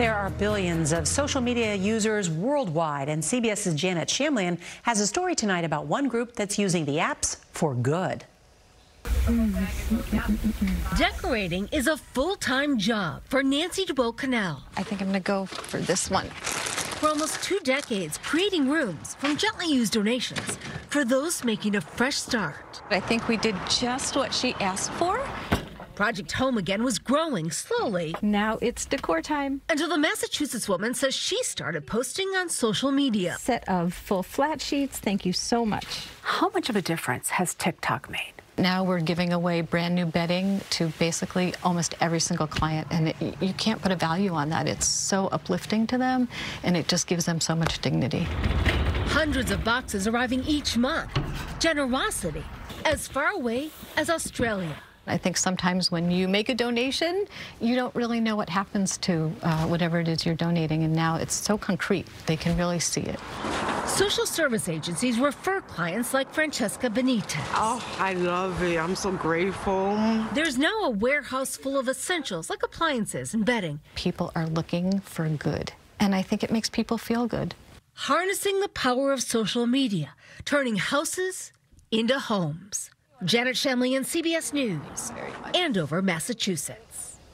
There are billions of social media users worldwide, and CBS's Janet Shamlian has a story tonight about one group that's using the apps for good. Decorating is a full-time job for Nancy DeBoe Canal. I think I'm going to go for this one. For almost two decades, creating rooms from gently used donations for those making a fresh start. I think we did just what she asked for. Project Home Again was growing slowly. Now it's decor time. Until the Massachusetts woman says she started posting on social media. Set of full flat sheets. Thank you so much. How much of a difference has TikTok made? Now we're giving away brand new bedding to basically almost every single client, and it, you can't put a value on that. It's so uplifting to them, and it just gives them so much dignity. Hundreds of boxes arriving each month. Generosity as far away as Australia. I think sometimes when you make a donation, you don't really know what happens to uh, whatever it is you're donating, and now it's so concrete, they can really see it. Social service agencies refer clients like Francesca Benitez. Oh, I love it. I'm so grateful. There's now a warehouse full of essentials like appliances and bedding. People are looking for good, and I think it makes people feel good. Harnessing the power of social media, turning houses into homes. Janet Shamlian, CBS News, Andover, Massachusetts.